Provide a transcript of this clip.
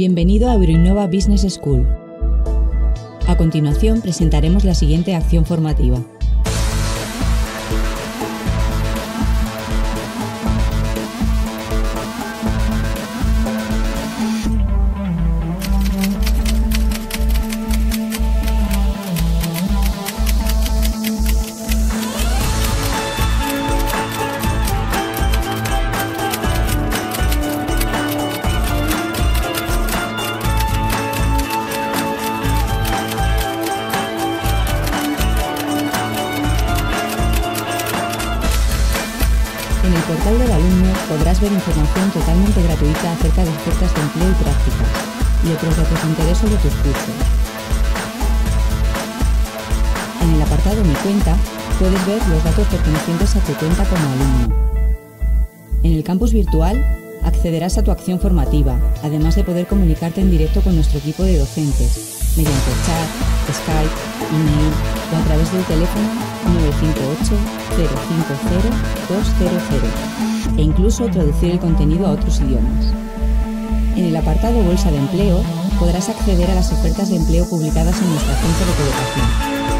Bienvenido a Euroinnova Business School. A continuación presentaremos la siguiente acción formativa. En el portal del alumno podrás ver información totalmente gratuita acerca de ofertas de empleo y prácticas y otros datos de interés sobre tus cursos. En el apartado Mi cuenta puedes ver los datos pertenecientes a tu cuenta como alumno. En el campus virtual accederás a tu acción formativa, además de poder comunicarte en directo con nuestro equipo de docentes, mediante chat, Skype, email o a través del teléfono 958 050 200 e incluso traducir el contenido a otros idiomas. En el apartado Bolsa de Empleo podrás acceder a las ofertas de empleo publicadas en nuestra agencia de colocación.